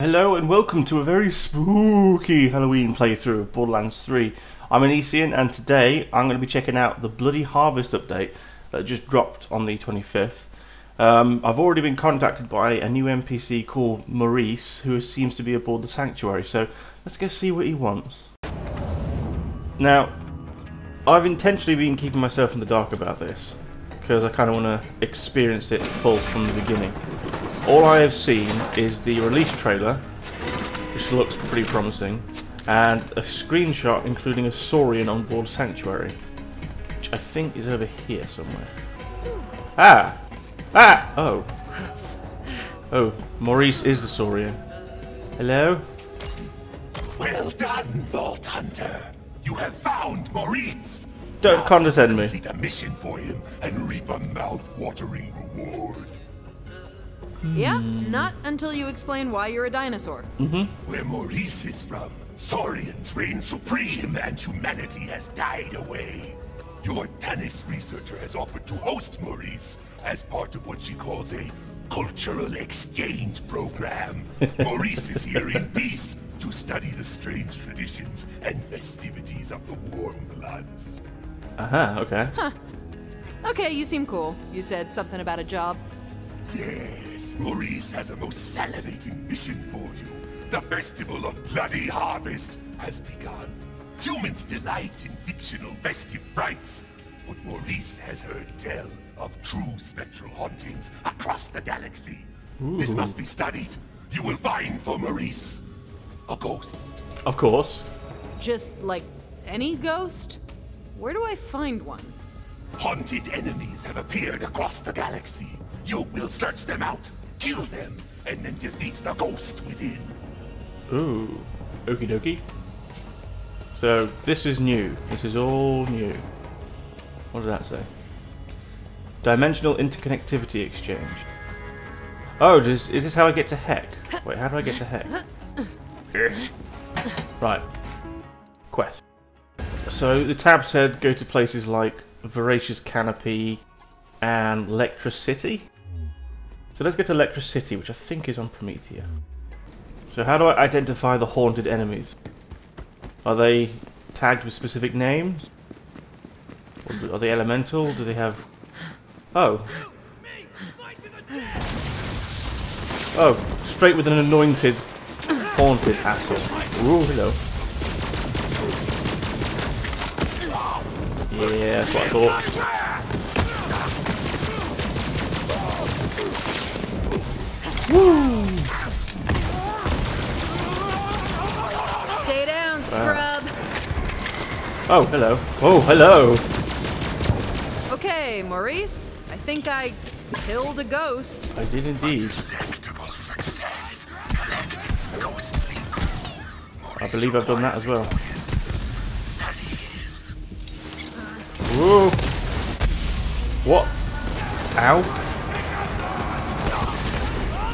Hello and welcome to a very spooky Halloween playthrough of Borderlands 3. I'm Inycyon and today I'm going to be checking out the Bloody Harvest update that just dropped on the 25th. Um, I've already been contacted by a new NPC called Maurice who seems to be aboard the Sanctuary, so let's go see what he wants. Now, I've intentionally been keeping myself in the dark about this because I kind of want to experience it full from the beginning. All I have seen is the release trailer, which looks pretty promising, and a screenshot including a Saurian on board Sanctuary, which I think is over here somewhere. Ah! Ah! Oh. Oh, Maurice is the Saurian. Hello? Well done, Vault Hunter. You have found Maurice. Don't condescend me. Complete a mission for him and reap a mouth-watering reward. Yeah, not until you explain why you're a dinosaur. Where Maurice is from, Saurians reign supreme and humanity has died away. Your Tannis researcher has offered to host Maurice as part of what she calls a cultural exchange program. Maurice is here in peace to study the strange traditions and festivities of the warm bloods. Uh-huh, okay. Huh. Okay, you seem cool. You said something about a job. Yes, Maurice has a most salivating mission for you. The Festival of Bloody Harvest has begun. Humans delight in fictional festive rites, but Maurice has heard tell of true spectral hauntings across the galaxy. This must be studied. You will find for Maurice a ghost. Of course. Just like any ghost? Where do I find one? Haunted enemies have appeared across the galaxy. You will search them out, kill them, and then defeat the ghost within. Ooh. Okie dokie. So, this is new. This is all new. What does that say? Dimensional interconnectivity exchange. Oh, does, is this how I get to Heck? Wait, how do I get to Heck? right. Quest. So, the tab said go to places like Voracious Canopy and Lectra City. So let's get to which I think is on Promethea. So how do I identify the haunted enemies? Are they tagged with specific names? Or are they elemental? Do they have... Oh. Oh, straight with an anointed, haunted asshole. Ooh, hello. Yeah, that's what I thought. Stay down, scrub. Oh, hello. Oh, hello. Okay, Maurice. I think I killed a ghost. I did indeed. I believe I've done that as well. Whoa! What? Ow!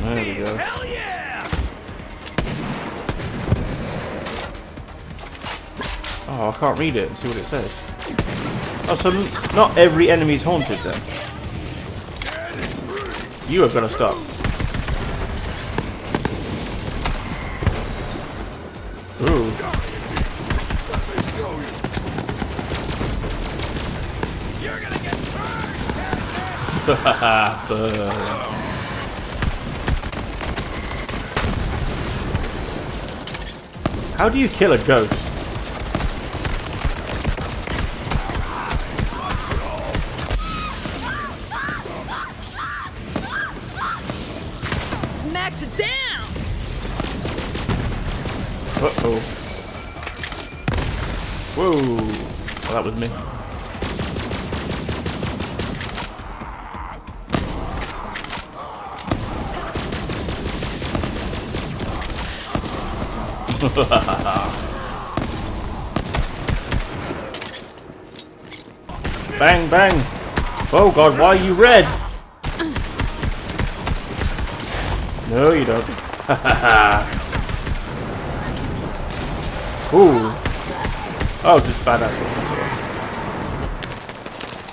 There we go. Hell yeah! Oh, I can't read it and see what it says. Oh, so not every enemy is haunted then? You have got to stop. Ooh. How do you kill a ghost? Smacked down! Uh oh. Whoa. That was me. bang, bang. Oh god, why are you red? No, you don't. Ooh. Oh, just badass.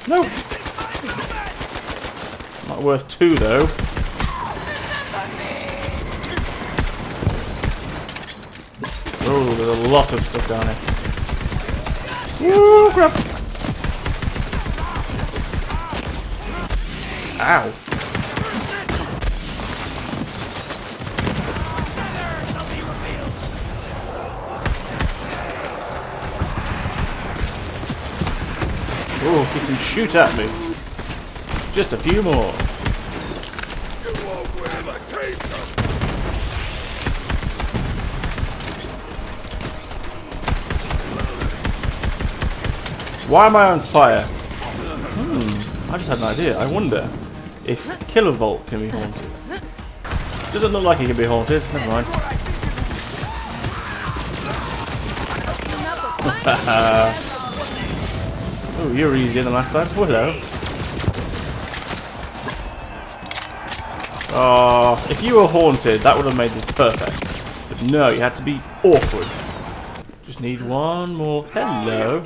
No. Not worth two though. Oh, there's a lot of stuff down here. Woo, crap! Ow. Oh, he can shoot at me. Just a few more. Why am I on fire? Hmm, I just had an idea. I wonder if Killavolt can be haunted. Doesn't look like he can be haunted. Never mind. oh, you're easier than last time. Hello. Oh, ah, if you were haunted, that would have made this perfect. But no, you had to be awkward. Just need one more. Hello.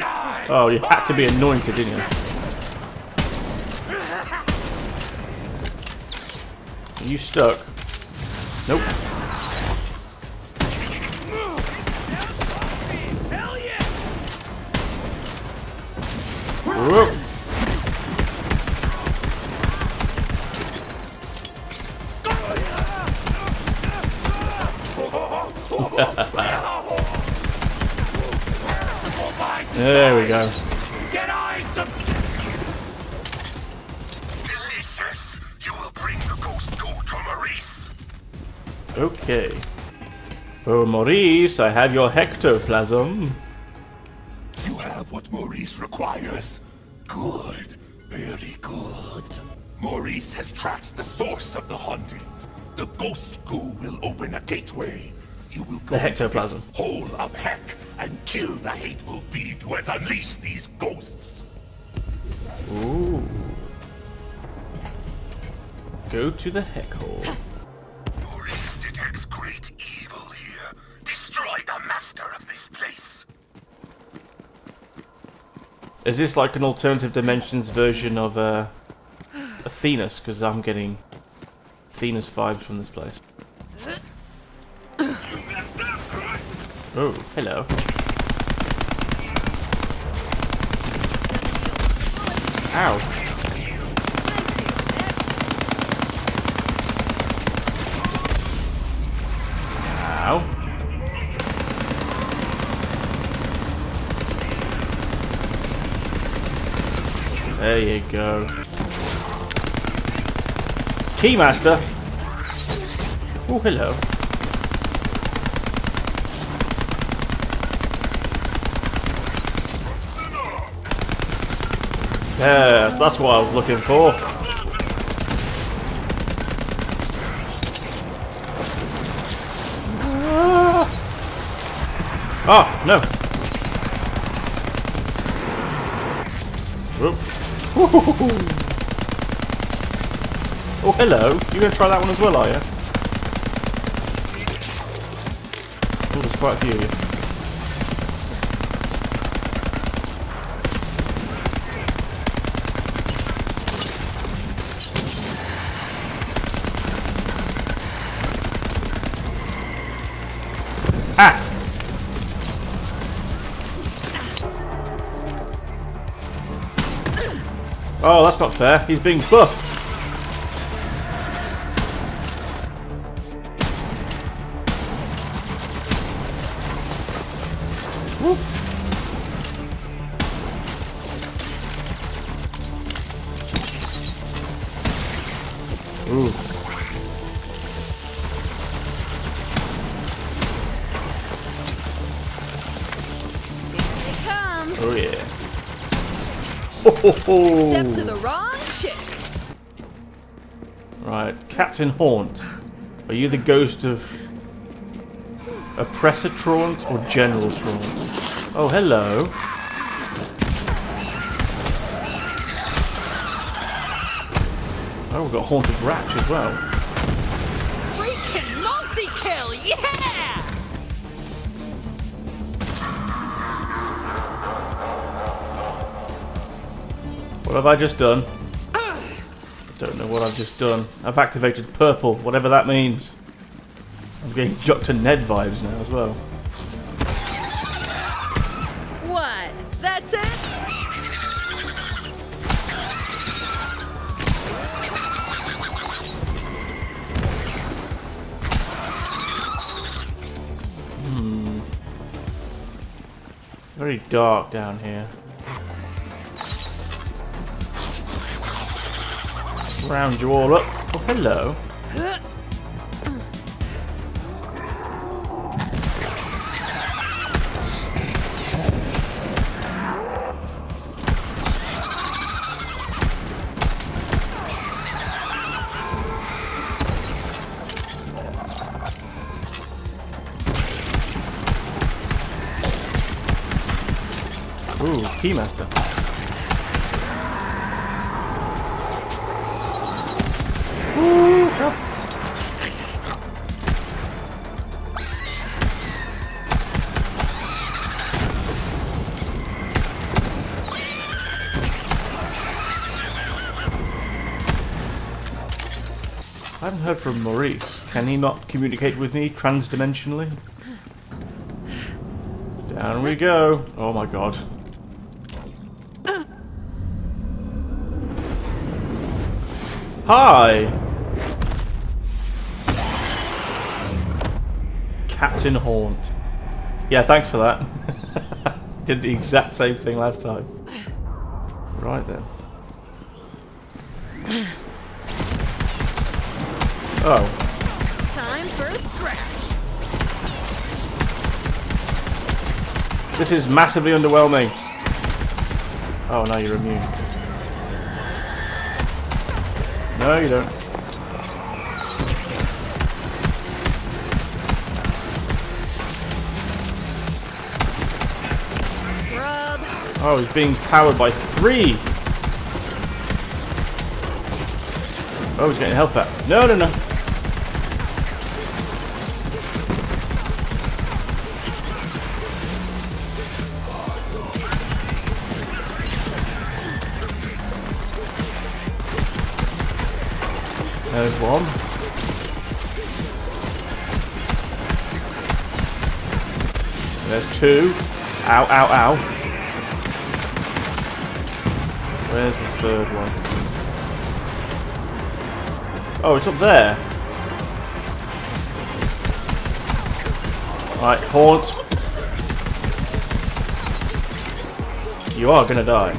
Oh, you had to be anointed, didn't you? You stuck? Nope. Whoop. There we go. Okay. Oh, Maurice, I have your hecktoplasm. You have what Maurice requires. Good. Very good. Maurice has tracked the source of the hauntings. The ghost goo will open a gateway. You will go The into this ectoplasm. hole of heck and kill the hateful fiend who has unleashed these ghosts. Ooh. Go to the heck hole. Is this like an alternative dimensions version of uh, Athenas? Because I'm getting Athenas vibes from this place. Oh, hello. Ow. There you go. Keymaster. Oh, hello. Yeah, that's what I was looking for. Ah, oh, no. Whoop. Oh, hello. You gonna try that one as well, are you? Oh, there's quite a few Oh, that's not fair. He's being buffed. Step to the wrong chick. Right, Captain Haunt. Are you the ghost of Oppressor Traunt or General Traunt? Oh, hello. Oh, we've got Haunted Ratch as well. What have I just done? I don't know what I've just done. I've activated purple, whatever that means. I'm getting Dr. Ned vibes now as well. What? That's it? Hmm. Very dark down here. Round you all up. Oh, hello. Ooh, Keymaster. Ooh. I haven't heard from Maurice. Can he not communicate with me transdimensionally? Down we go. Oh my god. Hi! Captain Haunt. Yeah, thanks for that. Did the exact same thing last time. Right then. Oh, Time for a scratch. this is massively underwhelming. Oh, now you're immune. No, you don't. Oh, he's being powered by three. Oh, he's getting health back. No, no, no. There's one. There's two. Ow, ow, ow. Where's the third one? Oh, it's up there. Right, Haunt. You are gonna die.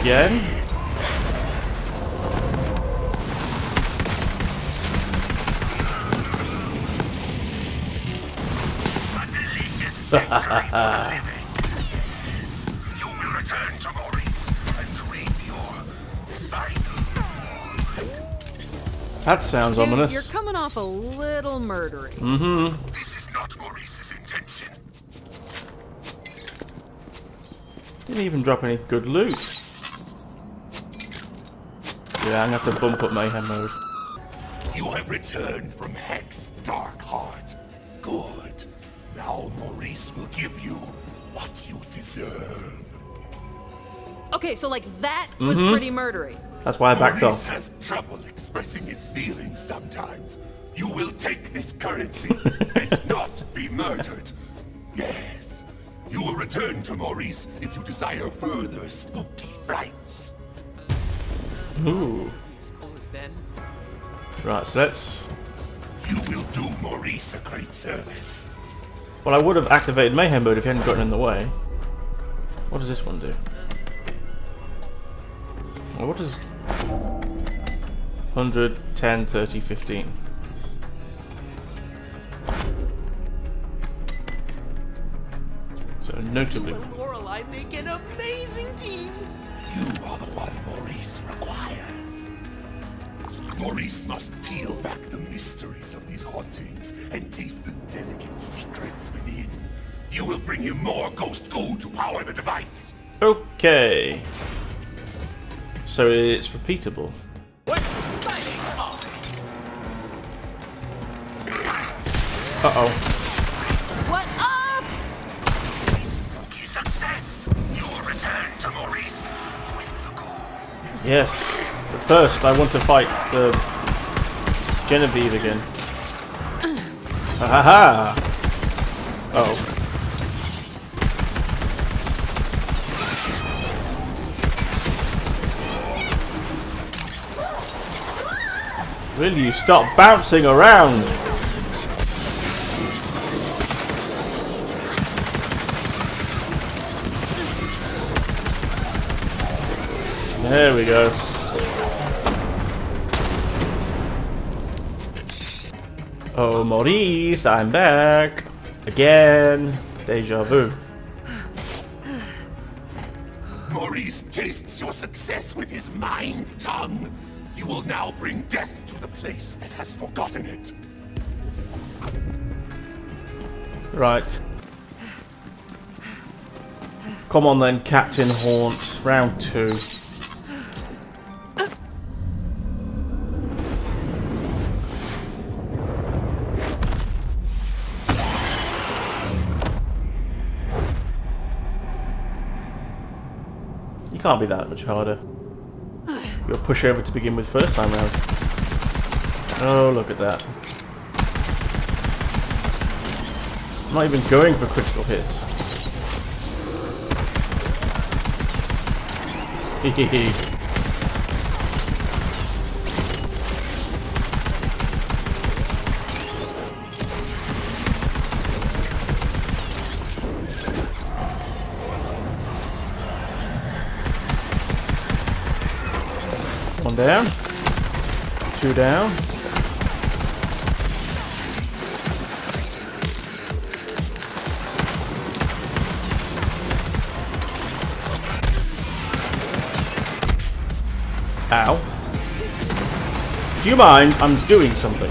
Again? You That sounds Dude, ominous. you're coming off a little murdery. Mm-hmm. This is not Maurice's intention. Didn't even drop any good loot. Yeah, I'm gonna have to bump up mayhem mode. You have returned from Heck's Dark Heart. Good. Now Maurice will give you what you deserve. Okay, so like that was Mm-hmm. pretty murdery. That's why I backed Maurice off. has trouble expressing his feelings sometimes. You will take this currency and not be murdered. Yes. You will return to Maurice if you desire further spooky rites. Ooh. Right, so let's. You will do Maurice a great service. Well, I would have activated mayhem mode if he hadn't gotten in the way. What does this one do? Well, what does 100, 10, 30, 15? So notably, Lorelei make an amazing team. You are the one Maurice requires. Maurice must peel back the mysteries of these hauntings and taste the delicate secrets within. You will bring him more ghost goo to power the device. okay. So it's repeatable. Uh oh. What up? Success. Return to Maurice with the goo. Yes. But first, I want to fight the Genevieve again. Ha ha ha! Oh. Will you stop bouncing around? There we go. Oh, Maurice, I'm back. Again. Deja vu. Maurice tastes your success with his mind tongue. You will now bring death to the place that has forgotten it. Right. Come on then, Captain Haunt. Round two. You can't be that much harder. You're pushover to begin with first time round. Oh, look at that. I'm not even going for critical hits. Hehehe. One down. Two down. Ow. Do you mind? I'm doing something.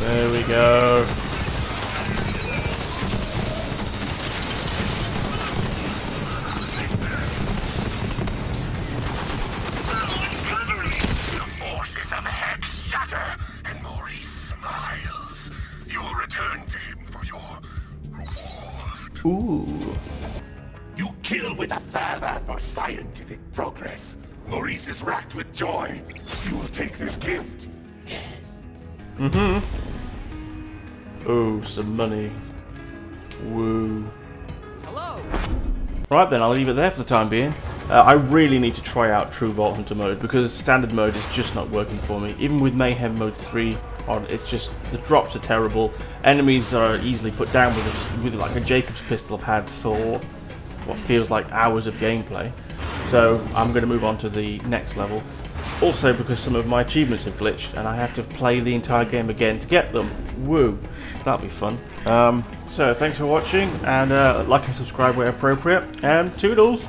There we go. Ooh. You kill with a fervor for scientific progress. Maurice is racked with joy. You will take this gift. Yes. Mm-hmm. Oh, some money. Woo. Hello. Right then, I'll leave it there for the time being. Uh, I really need to try out True Vault Hunter mode because standard mode is just not working for me. Even with Mayhem mode 3 on, it's just the drops are terrible. Enemies are easily put down with a, with like a Jakobs pistol I've had for what feels like hours of gameplay. So I'm going to move on to the next level. Also because some of my achievements have glitched and I have to play the entire game again to get them. Woo! That'll be fun. Um, so thanks for watching and uh, like and subscribe where appropriate and toodles!